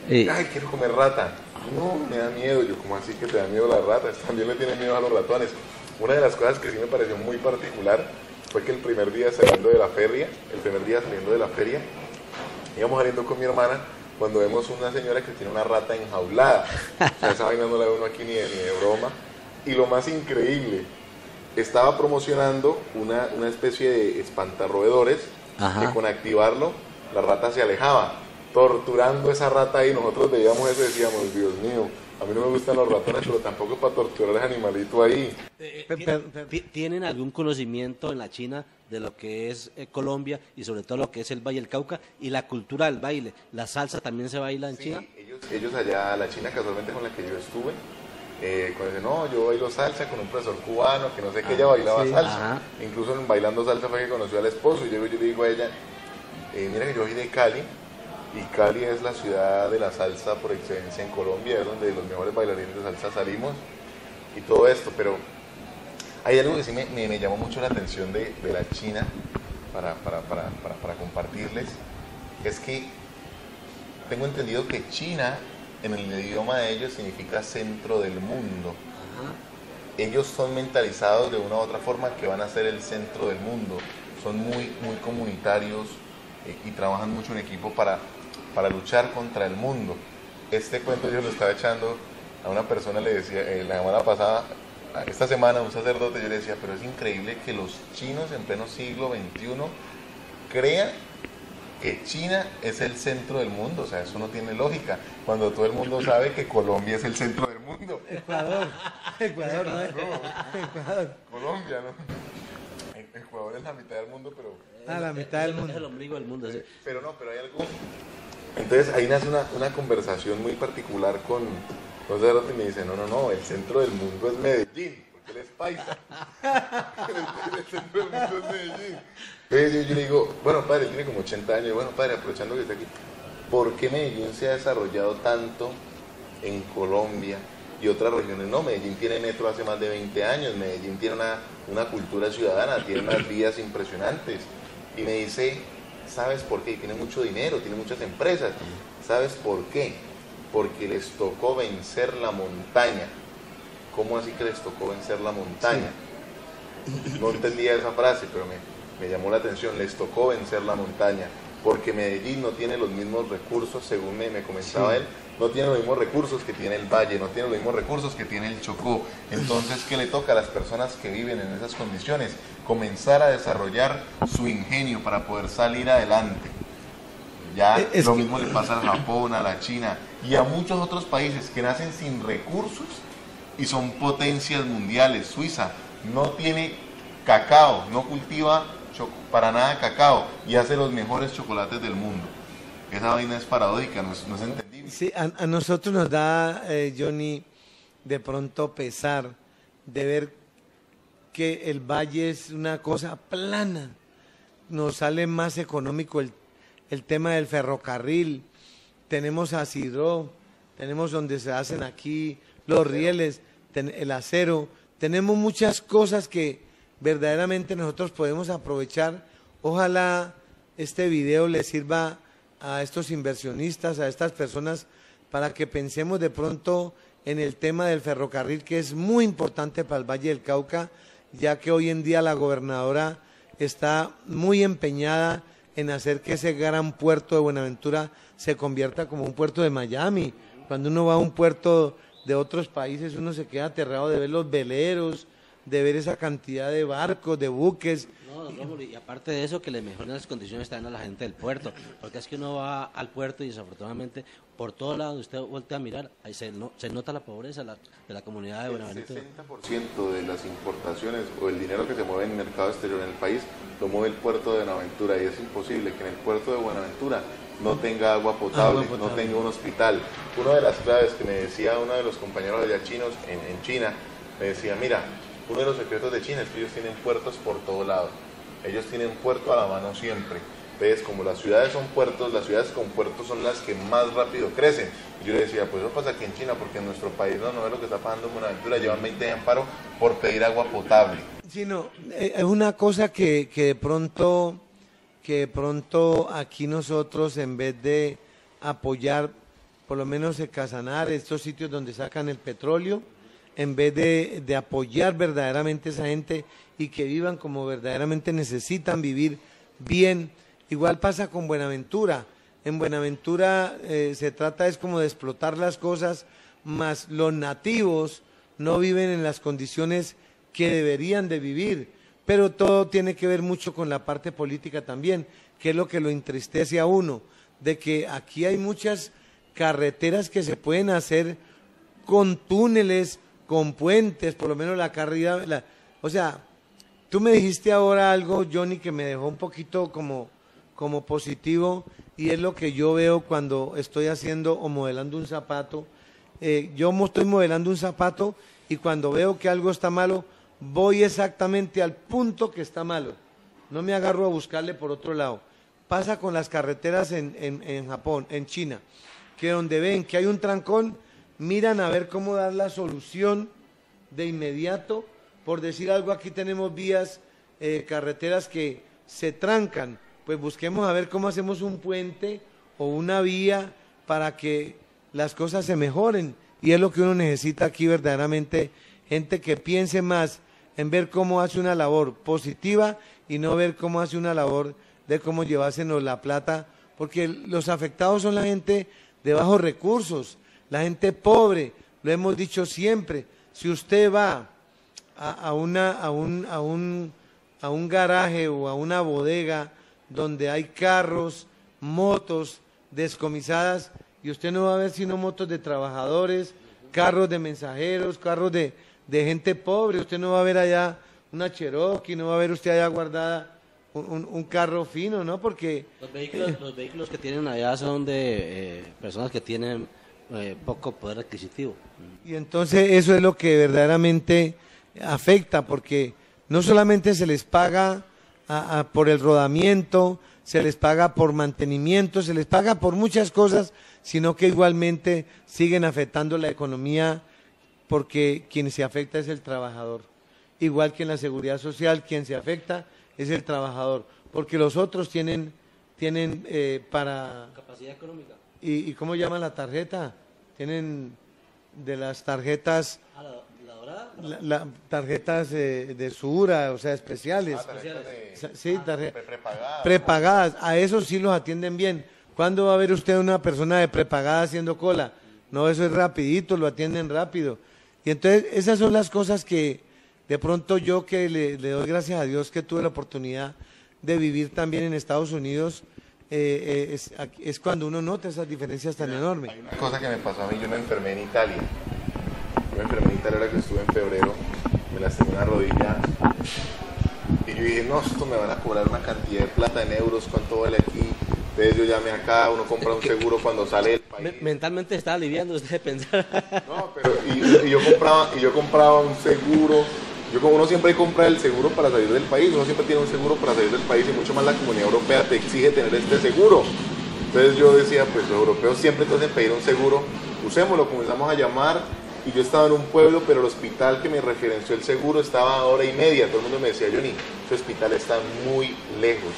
Ay, quiero comer rata. No, me da miedo. Yo, como así que te da miedo las ratas? También le tienen miedo a los ratones. Una de las cosas que sí me pareció muy particular fue que el primer día saliendo de la feria, el primer día saliendo de la feria, íbamos saliendo con mi hermana cuando vemos una señora que tiene una rata enjaulada. O sea, esa vaina no la ve uno aquí ni de, ni de broma. Y lo más increíble, estaba promocionando una, una especie de espantarroedores que con activarlo la rata se alejaba, torturando esa rata ahí. Nosotros veíamos eso y decíamos, Dios mío, a mí no me gustan los ratones, pero tampoco para torturar ese animalito ahí. Eh, eh, ¿Tienen algún conocimiento en la China de lo que es eh, Colombia y sobre todo lo que es el Valle del Cauca y la cultura del baile? ¿La salsa también se baila en China? Ellos, ellos allá, la China casualmente con la que yo estuve, eh, cuando no, yo bailo salsa con un profesor cubano que no sé qué, ella ah, bailaba salsa. Incluso en bailando salsa fue que conoció al esposo y yo, yo le digo a ella, mira que yo soy de Cali y Cali es la ciudad de la salsa por excelencia en Colombia, es donde los mejores bailarines de salsa salimos y todo esto, pero hay algo que sí me, llamó mucho la atención de, la China para, para, compartirles, es que tengo entendido que China en el idioma de ellos significa centro del mundo. Ellos son mentalizados de una u otra forma que van a ser el centro del mundo. Son muy, muy comunitarios eh, y trabajan mucho en equipo para para luchar contra el mundo. Este cuento yo lo estaba echando a una persona, le decía, eh, la semana pasada, esta semana un sacerdote, yo le decía, pero es increíble que los chinos en pleno siglo XXI crean que China es el centro del mundo, o sea, eso no tiene lógica, cuando todo el mundo sabe que Colombia es el centro del mundo. Ecuador, Ecuador, ¿no? Ecuador. Colombia, ¿no? Ecuador es la mitad del mundo, pero... Ah, la mitad del mundo. Es el ombligo del mundo, sí. Pero no, pero hay algo entonces ahí nace una, una conversación muy particular con José y me dice, no, no, no, el centro del mundo es Medellín, porque él es paisa. el, centro del mundo es Medellín. Entonces yo, le digo, bueno, padre, tiene como 80 años, bueno, padre, aprovechando que está aquí, ¿por qué Medellín se ha desarrollado tanto en Colombia y otras regiones? No, Medellín tiene metro hace más de 20 años, Medellín tiene una, una cultura ciudadana, tiene unas vías impresionantes. Y me dice, ¿Sabes por qué? Tiene mucho dinero, tiene muchas empresas. ¿Sabes por qué? Porque les tocó vencer la montaña. ¿Cómo así que les tocó vencer la montaña? No entendía esa frase, pero me, llamó la atención. Les tocó vencer la montaña. Porque Medellín no tiene los mismos recursos, según me, me comentaba él, no tiene los mismos recursos que tiene el Valle, no tiene los mismos recursos que tiene el Chocó. Entonces, ¿qué le toca a las personas que viven en esas condiciones? Comenzar a desarrollar su ingenio para poder salir adelante. Ya Es lo que- mismo le pasa al Japón, a la China y a muchos otros países que nacen sin recursos y son potencias mundiales. Suiza no tiene cacao, no cultiva para nada cacao y hace los mejores chocolates del mundo. Esa vaina es paradójica, no es, no es entendible. Sí, a, a nosotros nos da, eh, Johnny, de pronto pesar de ver que el valle es una cosa plana. Nos sale más económico el, el tema del ferrocarril. Tenemos a tenemos donde se hacen aquí los rieles, el acero. Tenemos muchas cosas que verdaderamente nosotros podemos aprovechar. Ojalá este video le sirva a estos inversionistas, a estas personas, para que pensemos de pronto en el tema del ferrocarril, que es muy importante para el Valle del Cauca, ya que hoy en día la gobernadora está muy empeñada en hacer que ese gran puerto de Buenaventura se convierta como un puerto de Miami. Cuando uno va a un puerto de otros países, uno se queda aterrado de ver los veleros, de ver esa cantidad de barcos, de buques. No, don Rómulo, y aparte de eso, que le mejoren las condiciones también a la gente del puerto, porque es que uno va al puerto y desafortunadamente por todos lados usted voltea a mirar, ahí se, no- se nota la pobreza la- de la comunidad de El Buenaventura. 60% de las importaciones o el dinero que se mueve en el mercado exterior en el país lo mueve el puerto de Buenaventura y es imposible que en el puerto de Buenaventura no tenga agua potable, Agua potable. no tenga un hospital. Una de las claves que me decía uno de los compañeros allá chinos en, en China, me decía, mira, uno de los secretos de China es que ellos tienen puertos por todo lado. Ellos tienen puerto a la mano siempre. Entonces, como las ciudades son puertos, las ciudades con puertos son las que más rápido crecen. Yo le decía, pues eso pasa aquí en China, porque en nuestro país no, no es lo que está pasando en Buenaventura, llevan 20 años en paro por pedir agua potable. Sí, no, eh, es una cosa que, que de pronto, que de pronto aquí nosotros en vez de apoyar, por lo menos en Casanar, estos sitios donde sacan el petróleo, en vez de, de apoyar verdaderamente a esa gente y que vivan como verdaderamente necesitan vivir bien. Igual pasa con Buenaventura. En Buenaventura eh, se trata es como de explotar las cosas, más los nativos no viven en las condiciones que deberían de vivir. Pero todo tiene que ver mucho con la parte política también, que es lo que lo entristece a uno, de que aquí hay muchas carreteras que se pueden hacer con túneles, con puentes, por lo menos la carrera, o sea, tú me dijiste ahora algo, Johnny, que me dejó un poquito como, como positivo, y es lo que yo veo cuando estoy haciendo o modelando un zapato. Eh, yo estoy modelando un zapato y cuando veo que algo está malo, voy exactamente al punto que está malo. No me agarro a buscarle por otro lado. Pasa con las carreteras en, en- en Japón, en China, que donde ven que hay un trancón, miran a ver cómo dar la solución de inmediato. Por decir algo, aquí tenemos vías, eh, carreteras que se trancan. Pues busquemos a ver cómo hacemos un puente o una vía para que las cosas se mejoren. Y es lo que uno necesita aquí verdaderamente, gente que piense más en ver cómo hace una labor positiva y no ver cómo hace una labor de cómo llevársenos la plata, porque los afectados son la gente de bajos recursos, la gente pobre, lo hemos dicho siempre. Si usted va a, a una, a, un, a, un, a un garaje o a una bodega donde hay carros, motos descomisadas, y usted no va a ver sino motos de trabajadores, carros de mensajeros, carros de, de gente pobre, usted no va a ver allá una Cherokee, no va a ver usted allá guardada un, un- carro fino, ¿no? Porque Los vehículos, los vehículos que tienen allá son de eh, personas que tienen eh, poco poder adquisitivo. Y entonces eso es lo que verdaderamente afecta, porque no solamente se les paga a- a- por el rodamiento, se les paga por mantenimiento, se les paga por muchas cosas, sino que igualmente siguen afectando la economía porque quien se afecta es el trabajador. Igual que en la seguridad social, quien se afecta es el trabajador, porque los otros tienen, tienen eh, para Capacidad económica. ¿Y, y cómo llaman la tarjeta? Tienen de las tarjetas, Ah, la, la dorada. la- la- tarjetas eh, de Sura, o sea, especiales. Ah, tarjetas de- Sí, tarje- pre- prepagadas. prepagadas. A esos sí los atienden bien. ¿Cuándo va a ver usted una persona de prepagada haciendo cola? No, eso es rapidito, lo atienden rápido. Y entonces esas son las cosas que de pronto yo que le, doy gracias a Dios que tuve la oportunidad de vivir también en Estados Unidos, eh, eh, es, es, cuando uno nota esas diferencias tan enormes. Hay una cosa que me pasó a mí, yo me enfermé en Italia. Yo me enfermé en Italia ahora que estuve en febrero, me lastimé una rodilla y yo dije, no, esto me van a cobrar una cantidad de plata en euros, ¿cuánto vale aquí? Entonces yo llamé acá, uno compra un seguro cuando sale del país. Mentalmente está aliviando usted de pensar. No, pero y, yo compraba, y yo compraba un seguro. Yo como uno siempre compra el seguro para salir del país, uno siempre tiene un seguro para salir del país y mucho más la comunidad europea te exige tener este seguro. Entonces yo decía, pues los europeos siempre te hacen pedir un seguro, usémoslo, comenzamos a llamar y yo estaba en un pueblo, pero el hospital que me referenció el seguro estaba a hora y media. Todo el mundo me decía, Johnny, ese hospital está muy lejos.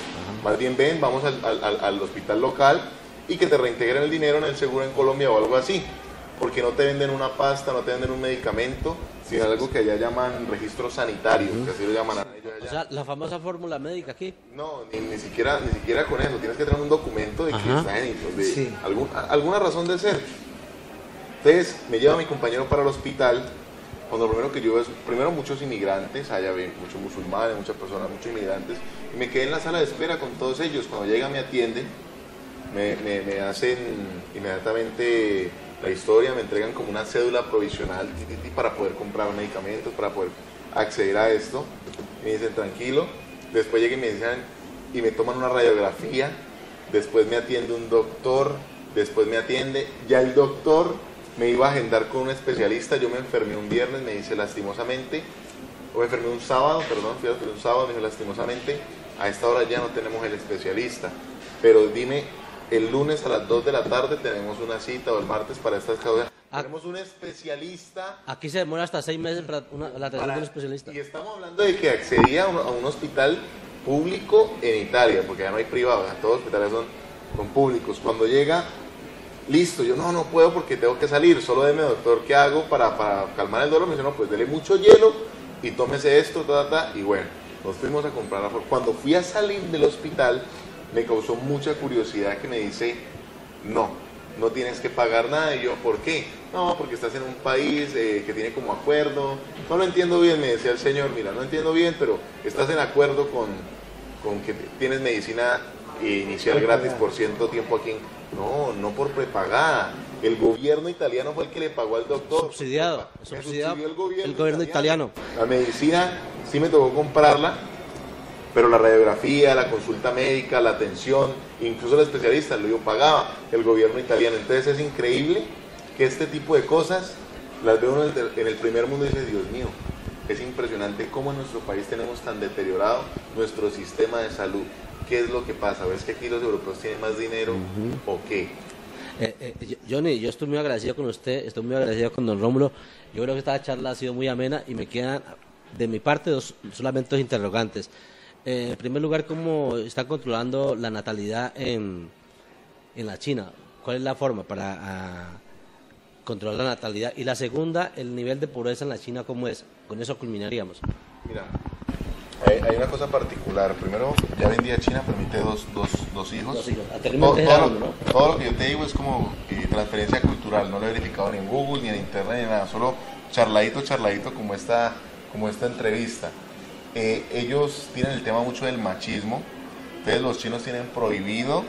Más bien ven, vamos al, hospital local y que te reintegren el dinero en el seguro en Colombia o algo así. Porque no te venden una pasta, no te venden un medicamento, sino algo que allá llaman registro sanitario, que así lo llaman ellos allá. O sea, la famosa fórmula médica aquí. No, ni, siquiera, ni siquiera con eso. Tienes que tener un documento de que está en de alguna razón de ser. Entonces me lleva mi compañero para el hospital cuando lo primero que yo veo es, primero muchos inmigrantes, allá ven muchos musulmanes, muchas personas, muchos inmigrantes, y me quedé en la sala de espera con todos ellos. Cuando llegan me atienden, me, me, hacen inmediatamente la historia, me entregan como una cédula provisional para poder comprar medicamentos, para poder acceder a esto. Me dicen tranquilo, después llegan y me dicen y me toman una radiografía, después me atiende un doctor, después me atiende, ya el doctor me iba a agendar con un especialista, yo me enfermé un viernes, me dice lastimosamente, o me enfermé un sábado, perdón, fui un sábado, me dijo lastimosamente, a esta hora ya no tenemos el especialista, pero dime, el lunes a las 2 de la tarde tenemos una cita o el martes para estas causas. Tenemos un especialista. Aquí se demora hasta seis meses para la atención de un especialista. Y estamos hablando de que accedía a un, hospital público en Italia, porque ya no hay privados, todos los hospitales son, son públicos. Cuando llega listo, yo no, no puedo porque tengo que salir, solo deme doctor, ¿qué hago para, calmar el dolor? Me dice, no, pues dele mucho hielo y tómese esto, ta, ta, y bueno, nos fuimos a comprar la Cuando fui a salir del hospital, me causó mucha curiosidad que me dice, no, no tienes que pagar nada. Y yo, ¿por qué? No, porque estás en un país eh, que tiene como acuerdo. No lo entiendo bien, me decía el señor, mira, no entiendo bien, pero estás en acuerdo con, con que tienes medicina inicial gratis por cierto tiempo aquí. No, no por prepagada. El gobierno italiano fue el que le pagó al doctor. Subsidiado. subsidiado el gobierno, italiano. La medicina sí me tocó comprarla, pero la radiografía, la consulta médica, la atención, incluso el especialista lo yo pagaba el gobierno italiano. Entonces es increíble que este tipo de cosas las en el, en el primer mundo y dice, Dios mío, es impresionante cómo en nuestro país tenemos tan deteriorado nuestro sistema de salud. ¿Qué es lo que pasa? ¿Ves que aquí los europeos tienen más dinero o qué? Eh, eh, Johnny, yo estoy muy agradecido con usted, estoy muy agradecido con don Rómulo. Yo creo que esta charla ha sido muy amena y me quedan de mi parte dos, solamente dos interrogantes. Eh, en primer lugar, ¿cómo está controlando la natalidad en, en la China? ¿Cuál es la forma para controlar la natalidad? Y la segunda, el nivel de pobreza en la China, ¿cómo es? Con eso culminaríamos. Mira, hay, una cosa particular. Primero, ya vendía China permite dos, dos, dos hijos. Dos hijos. Todo, lo que yo te digo es como eh, transferencia cultural. No lo he verificado ni en Google, ni en Internet, ni nada. Solo charladito, charladito como esta, como esta entrevista. Eh, ellos tienen el tema mucho del machismo. Entonces los chinos tienen prohibido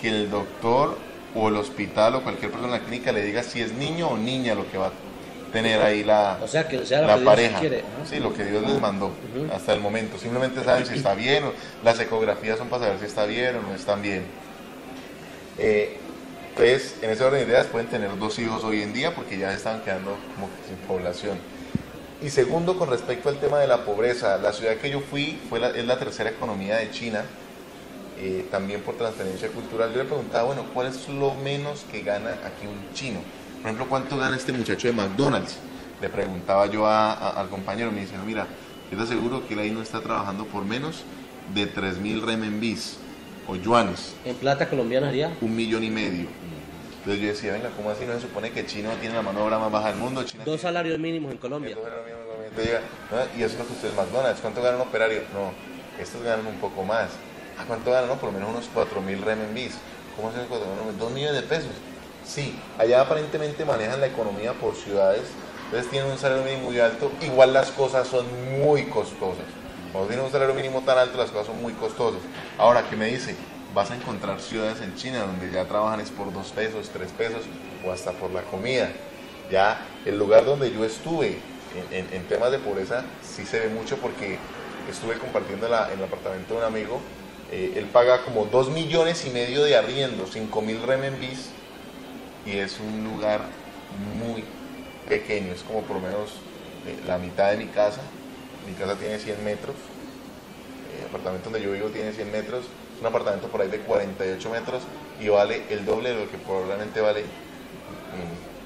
que el doctor o el hospital o cualquier persona en la clínica le diga si es niño o niña lo que va a tener ahí la, la pareja. Sí, lo que Dios les mandó hasta el momento. Simplemente saben si está bien, o las ecografías son para saber si está bien o no están bien. Eh, entonces, en ese orden de ideas pueden tener dos hijos hoy en día porque ya están quedando como sin población. Y segundo, con respecto al tema de la pobreza, la ciudad que yo fui fue la, es la tercera economía de China, eh, también por transferencia cultural. Yo le preguntaba, bueno, ¿cuál es lo menos que gana aquí un chino? Por ejemplo, ¿cuánto gana este muchacho de McDonald's? Le preguntaba yo al compañero, me dice, mira, yo te aseguro que él ahí no está trabajando por menos de 3 mil renminbis o yuanes. ¿En plata colombiana haría? Un millón y medio. Entonces yo decía, venga, ¿cómo así no se supone que China tiene la mano de obra más baja del mundo? dos salarios mínimos en Colombia. y eso es lo que usted es McDonald's. ¿Cuánto gana un operario? No, estos ganan un poco más. ¿A cuánto ganan? No, por lo menos unos 4 mil renminbis. ¿Cómo se 4 Dos millones de pesos Sí, allá aparentemente manejan la economía por ciudades, entonces tienen un salario mínimo muy alto, igual las cosas son muy costosas. Cuando tienen un salario mínimo tan alto, las cosas son muy costosas. Ahora, ¿qué me dice? Vas a encontrar ciudades en China donde ya trabajan es por dos pesos, tres pesos o hasta por la comida. Ya el lugar donde yo estuve en, temas de pobreza sí se ve mucho porque estuve compartiendo la, en el apartamento de un amigo. Eh, él paga como dos millones y medio de arriendo, cinco mil renminbis y es un lugar muy pequeño, es como por lo menos eh, la mitad de mi casa. Mi casa tiene 100 metros, el apartamento donde yo vivo tiene 100 metros, un apartamento por ahí de 48 metros y vale el doble de lo que probablemente vale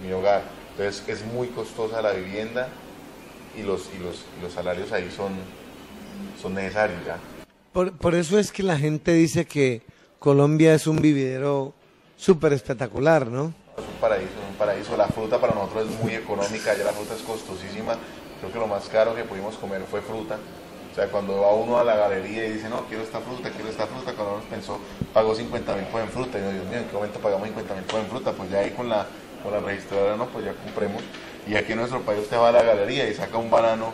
mi, hogar. Entonces es muy costosa la vivienda y los, y los, los salarios ahí son, son necesarios ya. Por, por eso es que la gente dice que Colombia es un vividero súper espectacular, ¿no? Es un paraíso, un paraíso. La fruta para nosotros es muy económica, ya la fruta es costosísima. Creo que lo más caro que pudimos comer fue fruta. O sea, cuando va uno a la galería y dice, no, quiero esta fruta, quiero esta fruta, cuando uno pensó, pagó 50 mil en fruta. Y yo, Dios mío, ¿en qué momento pagamos 50 mil en fruta? Pues ya ahí con la, con la registradora, no, pues ya compremos. Y aquí en nuestro país usted va a la galería y saca un banano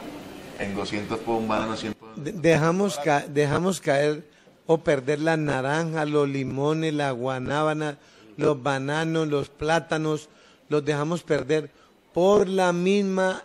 en 200 por un banano 100 Dejamos, dejamos caer o perder la naranja, los limones, la guanábana los bananos, los plátanos, los dejamos perder por la misma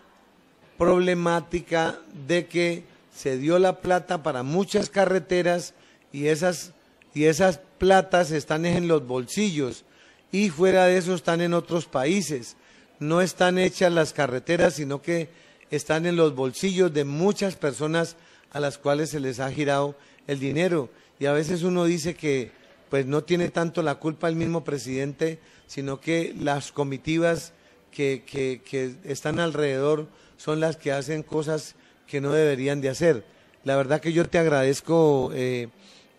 problemática de que se dio la plata para muchas carreteras y esas, y esas platas están en los bolsillos y fuera de eso están en otros países. No están hechas las carreteras, sino que están en los bolsillos de muchas personas a las cuales se les ha girado el dinero. Y a veces uno dice que pues no tiene tanto la culpa el mismo presidente, sino que las comitivas que, que, están alrededor son las que hacen cosas que no deberían de hacer. La verdad que yo te agradezco eh,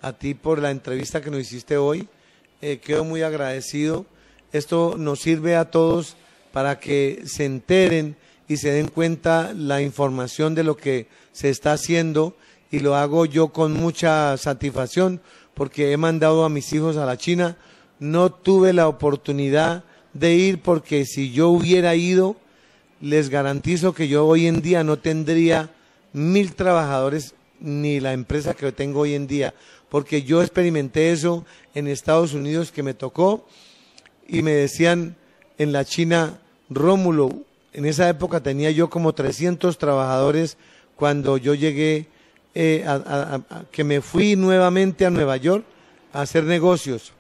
a ti por la entrevista que nos hiciste hoy. Eh, quedo muy agradecido. Esto nos sirve a todos para que se enteren y se den cuenta la información de lo que se está haciendo y lo hago yo con mucha satisfacción porque he mandado a mis hijos a la China. No tuve la oportunidad de ir porque si yo hubiera ido, les garantizo que yo hoy en día no tendría mil trabajadores ni la empresa que tengo hoy en día, porque yo experimenté eso en Estados Unidos que me tocó y me decían en la China, Rómulo, en esa época tenía yo como 300 trabajadores cuando yo llegué eh, a, que me fui nuevamente a Nueva York a hacer negocios.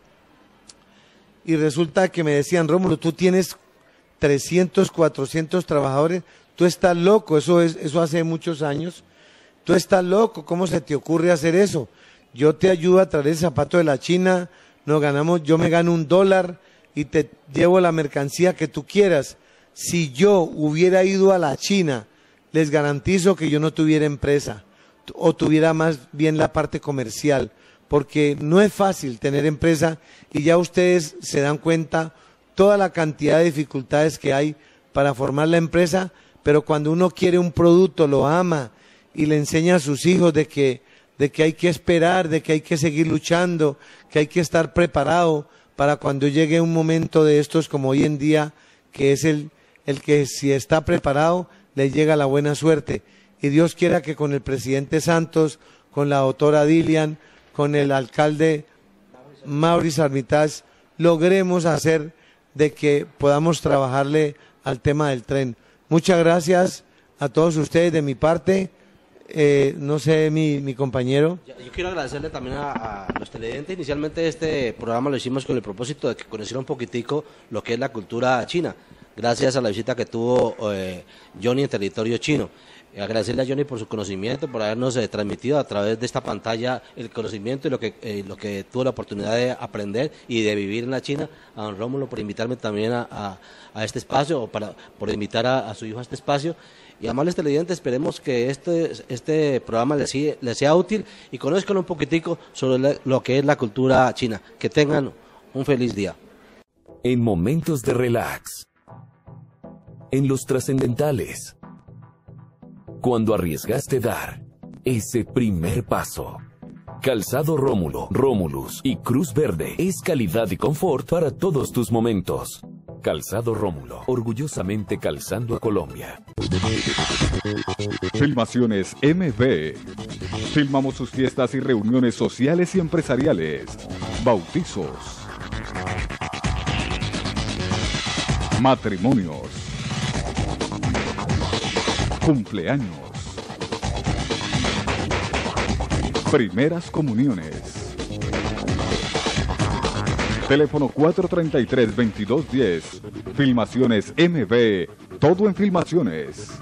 Y resulta que me decían, Rómulo, tú tienes 300, 400 trabajadores, tú estás loco, eso, es, eso hace muchos años, tú estás loco, ¿cómo se te ocurre hacer eso? Yo te ayudo a traer el zapato de la China, nos ganamos, yo me gano un dólar y te llevo la mercancía que tú quieras. Si yo hubiera ido a la China, les garantizo que yo no tuviera empresa o tuviera más bien la parte comercial, porque no es fácil tener empresa y ya ustedes se dan cuenta toda la cantidad de dificultades que hay para formar la empresa, pero cuando uno quiere un producto, lo ama y le enseña a sus hijos de que, de que hay que esperar, de que hay que seguir luchando, que hay que estar preparado para cuando llegue un momento de estos como hoy en día, que es el, el que si está preparado, le llega la buena suerte y Dios quiera que con el presidente Santos, con la autora Dilian, con el alcalde Maurice Armitage, logremos hacer de que podamos trabajarle al tema del tren. Muchas gracias a todos ustedes de mi parte. Eh, no sé, mi, mi, compañero. Yo quiero agradecerle también a, los televidentes. Inicialmente este programa lo hicimos con el propósito de que conociera un poquitico lo que es la cultura china, gracias a la visita que tuvo eh, Johnny en territorio chino. Eh, agradecerle a Johnny por su conocimiento, por habernos eh, transmitido a través de esta pantalla el conocimiento y lo que, eh, lo que tuvo la oportunidad de aprender y de vivir en la China. A don Rómulo por invitarme también a, este espacio o para, por invitar a, su hijo a este espacio. Y amables televidentes, esperemos que este, este programa les sea útil y conozcan un poquitico sobre lo que es la cultura china. Que tengan un feliz día. En momentos de relax. En los trascendentales cuando arriesgaste dar ese primer paso. Calzado Rómulo, Rómulus y Cruz Verde es calidad y confort para todos tus momentos. Calzado Rómulo, orgullosamente calzando a Colombia. Filmaciones MB. Filmamos sus fiestas y reuniones sociales y empresariales. Bautizos. Matrimonios. Cumpleaños. Primeras comuniones. Teléfono 433-2210. Filmaciones MB. Todo en filmaciones.